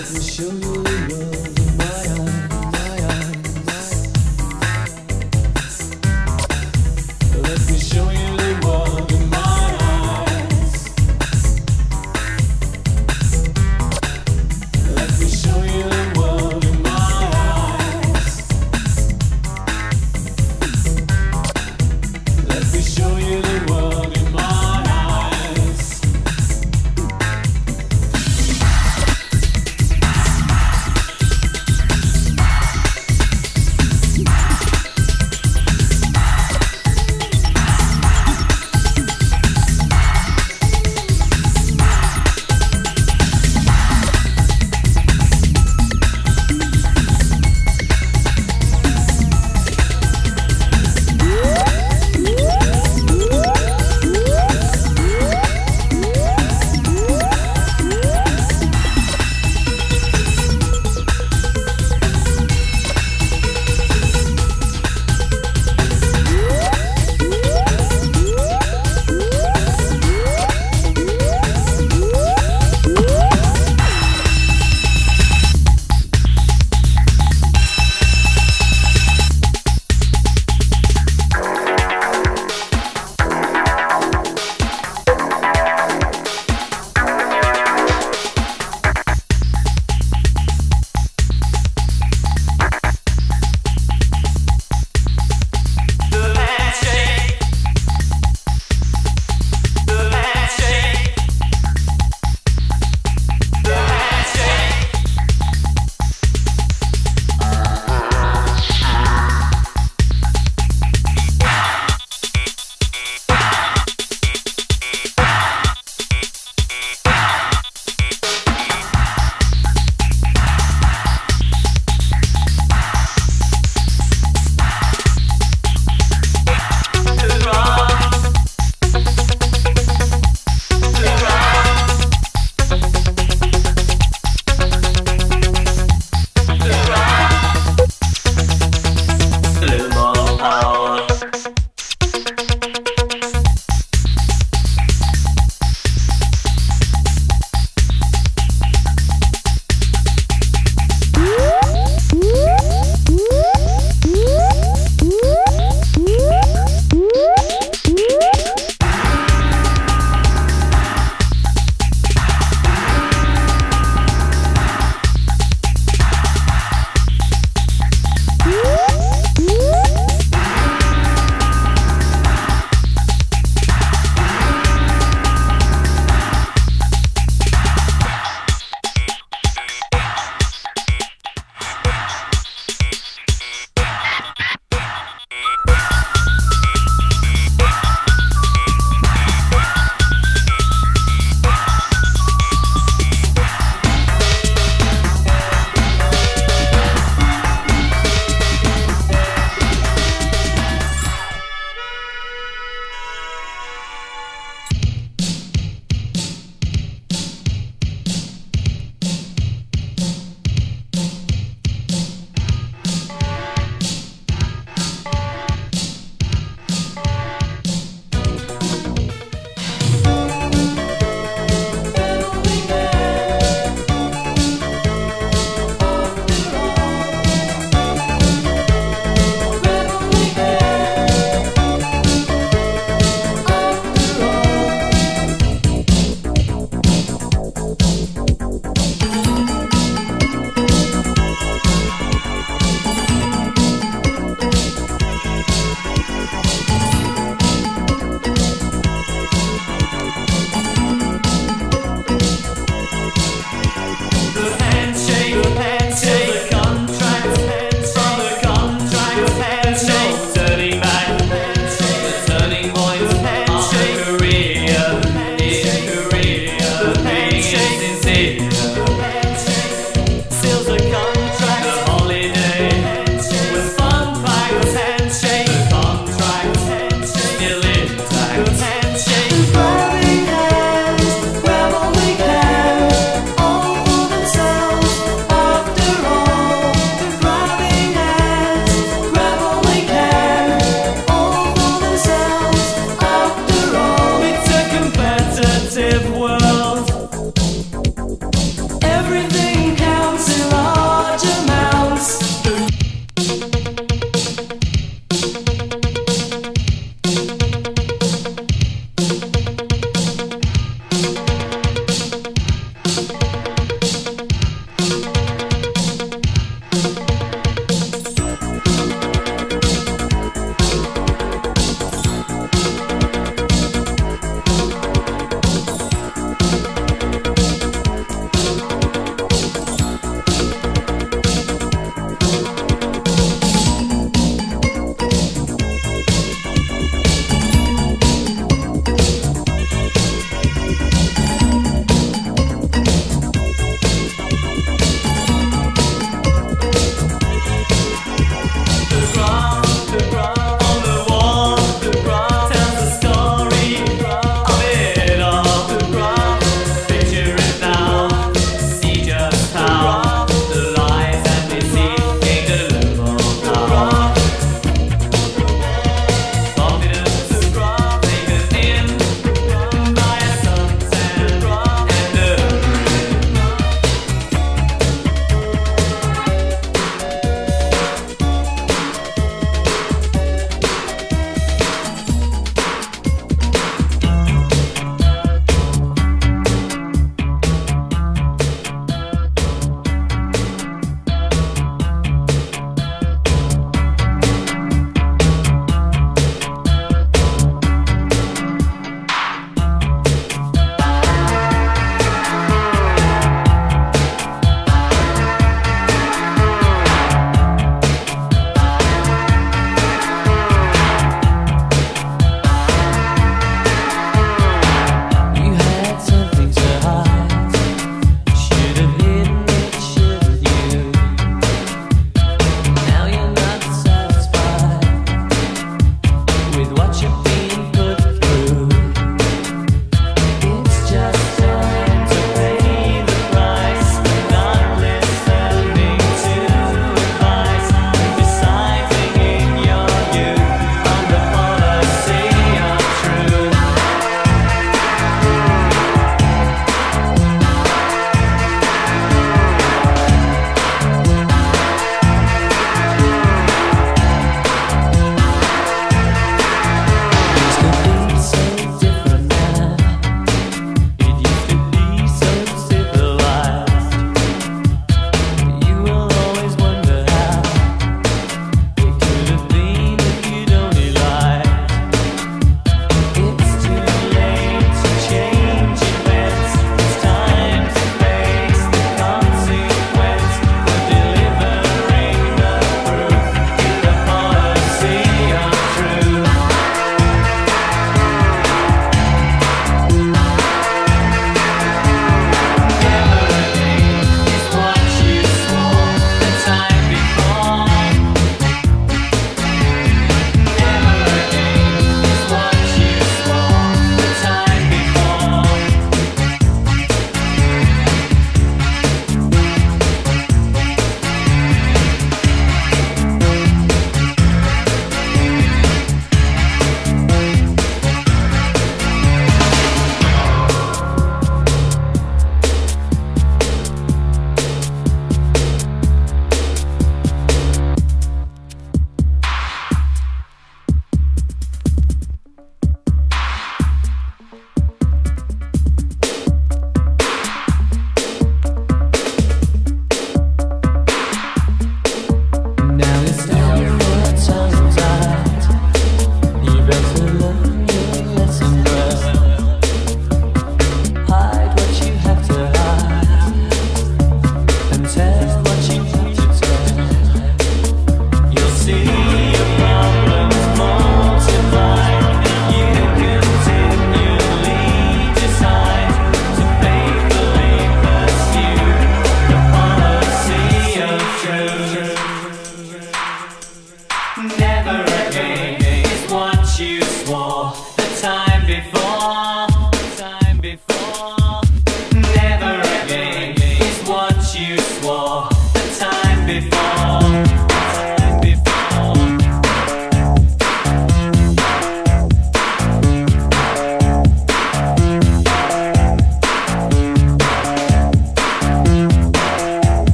Let me show you the world.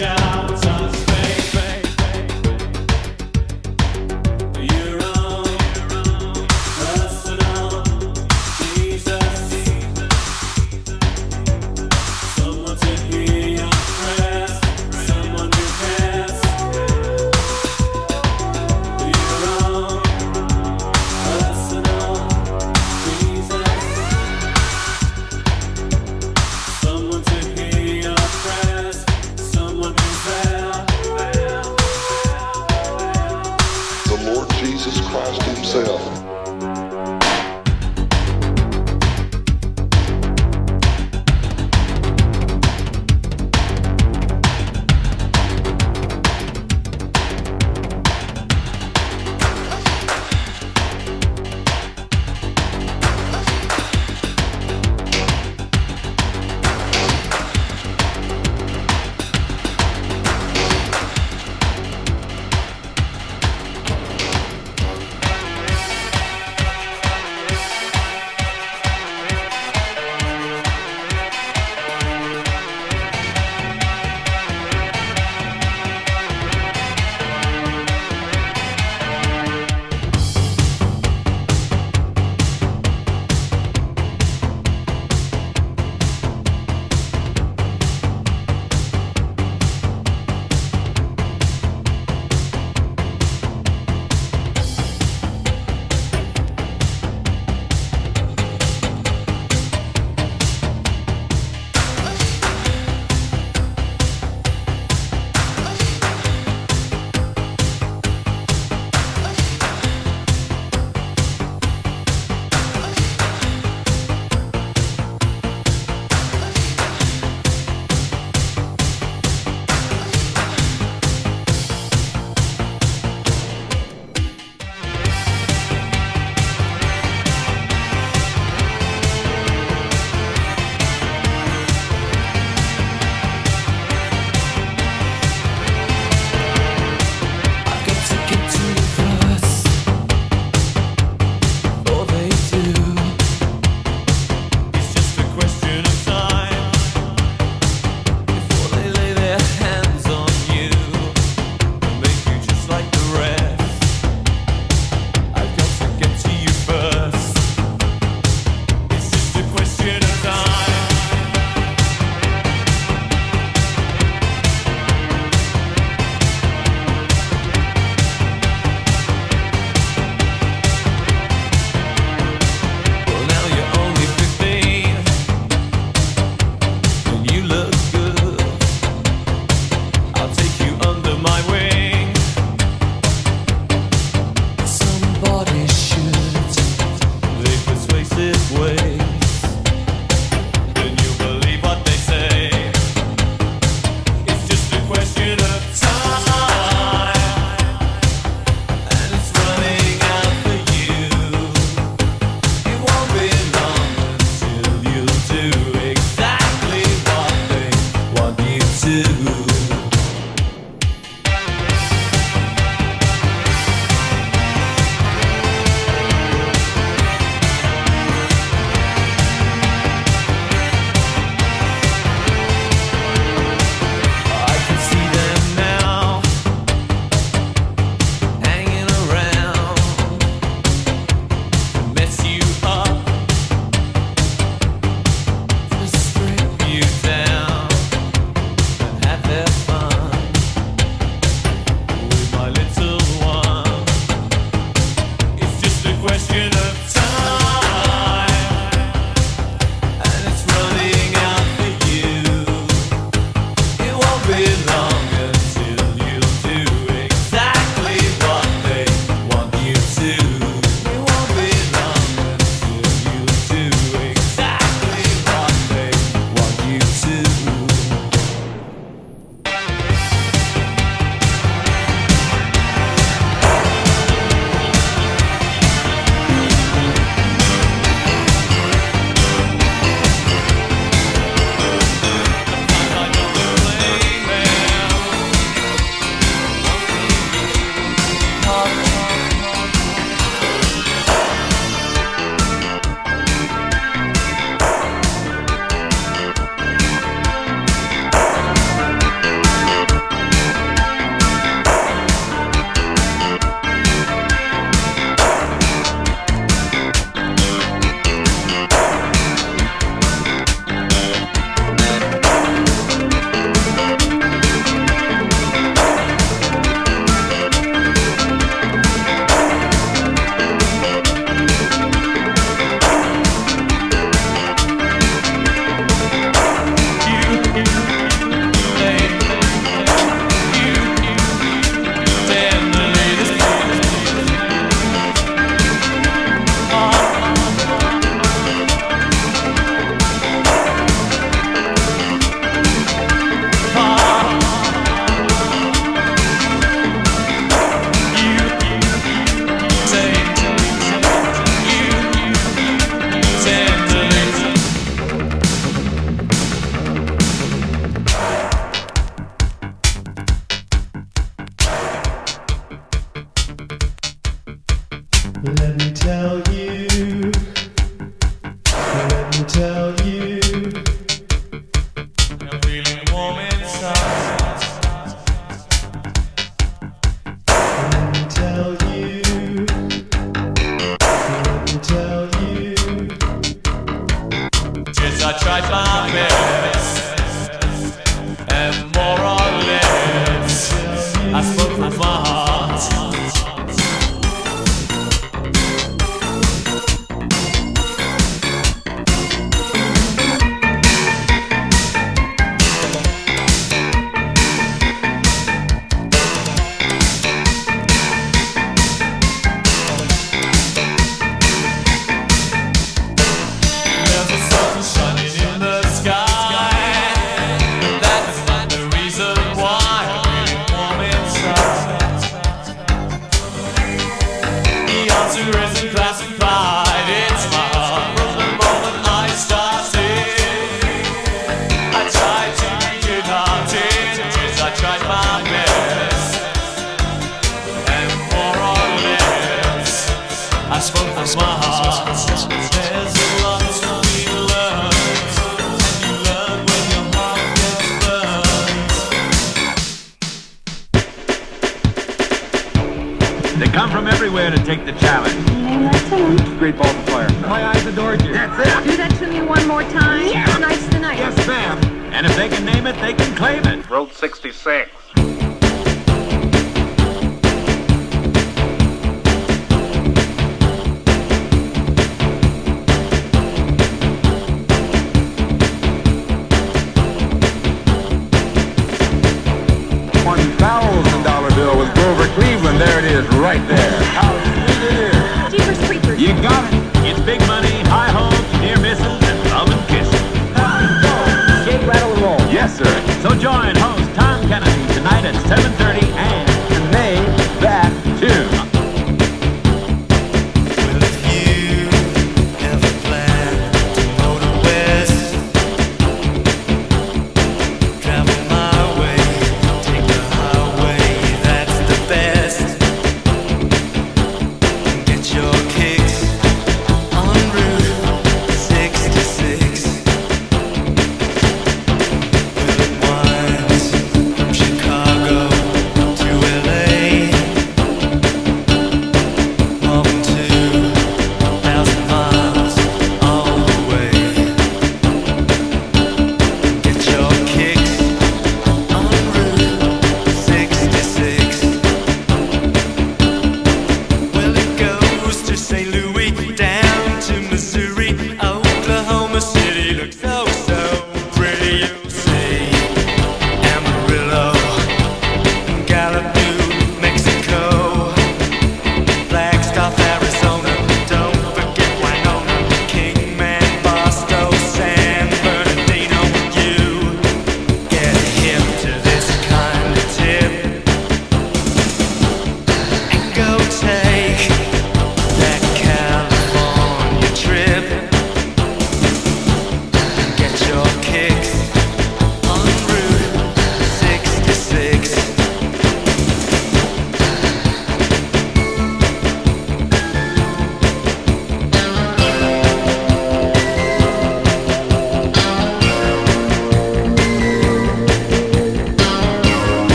Reach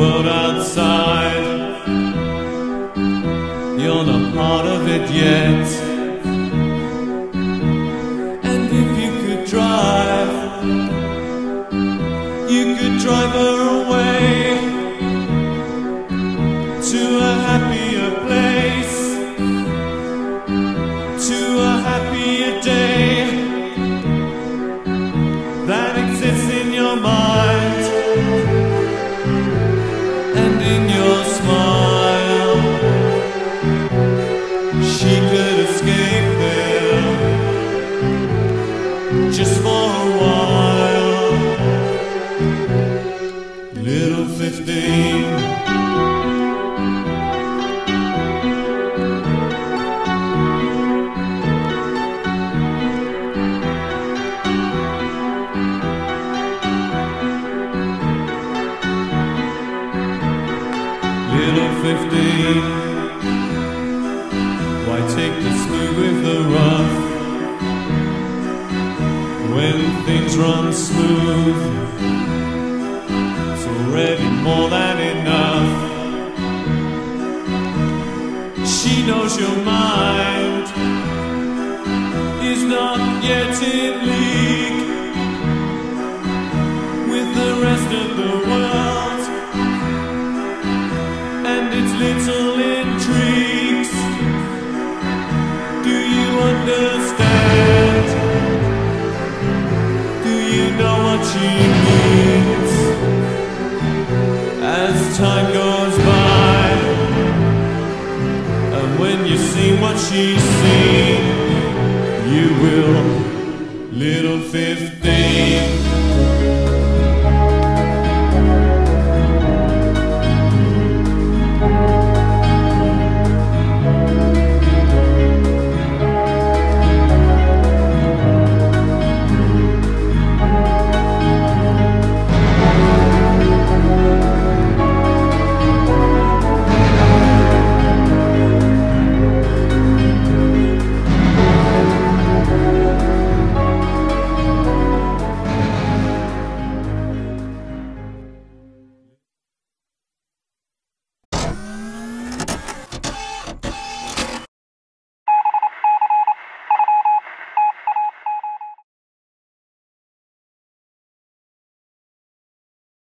world outside. You're not part of it yet. gets it leak with the rest of the world and its little intrigues. Do you understand? Do you know what she needs? As time goes by, and when you see what she's seen you will